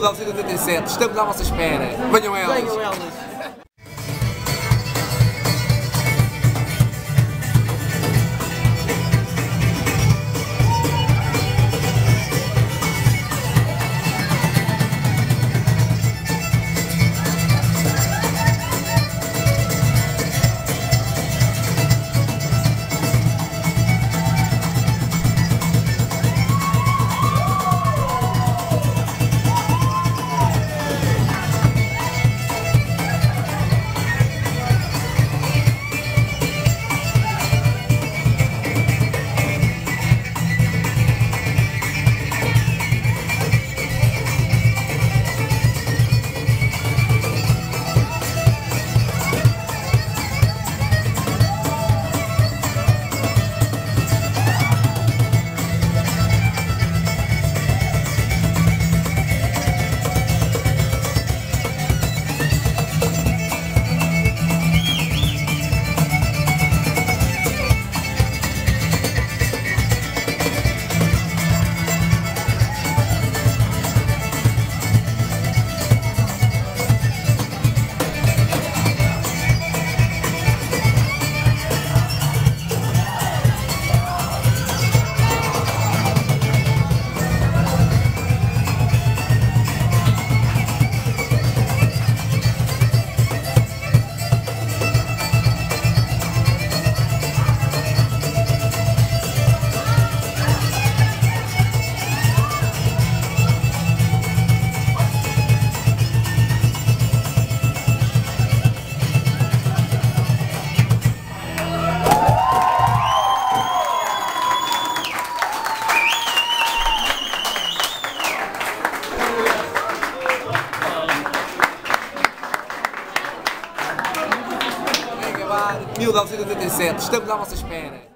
1987. Estamos à vossa espera. Venham elas. Venham elas. 1987. Estamos à vossa espera.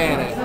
Estamos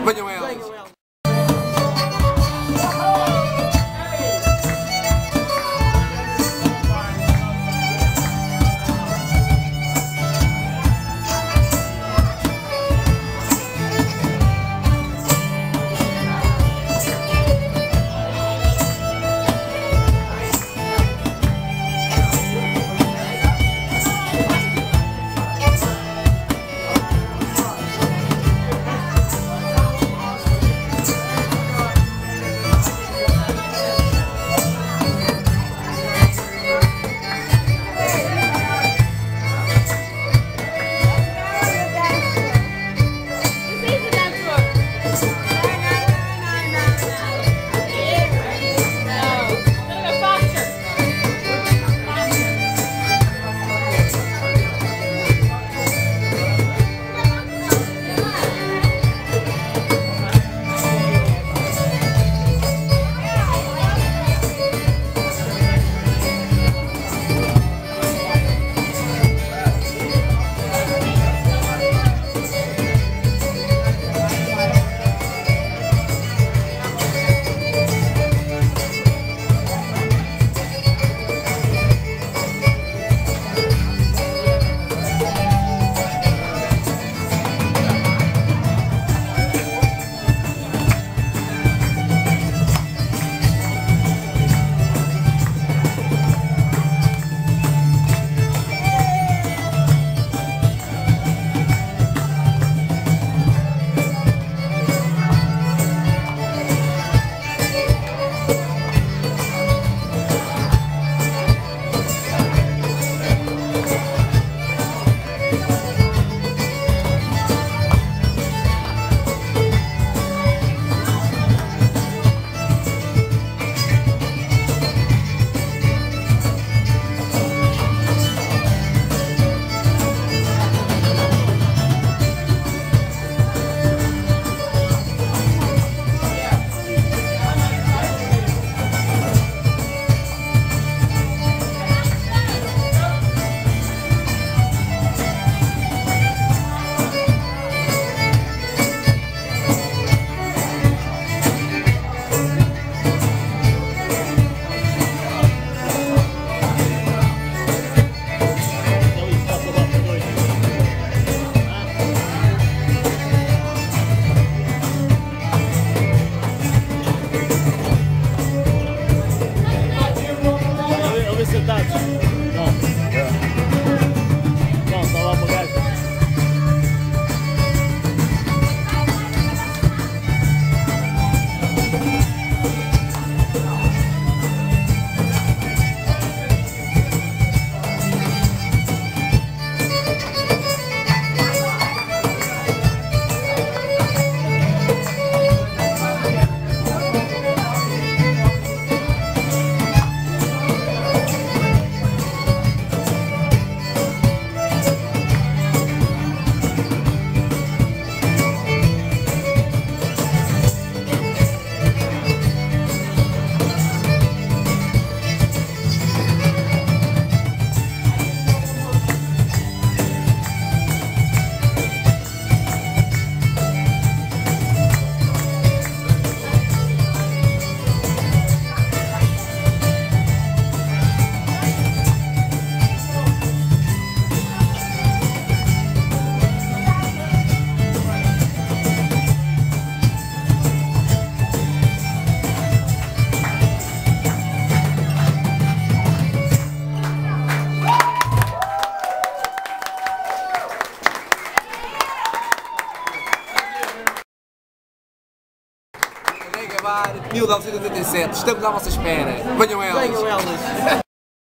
1987. Estamos à vossa espera. Venham elas. Venham elas.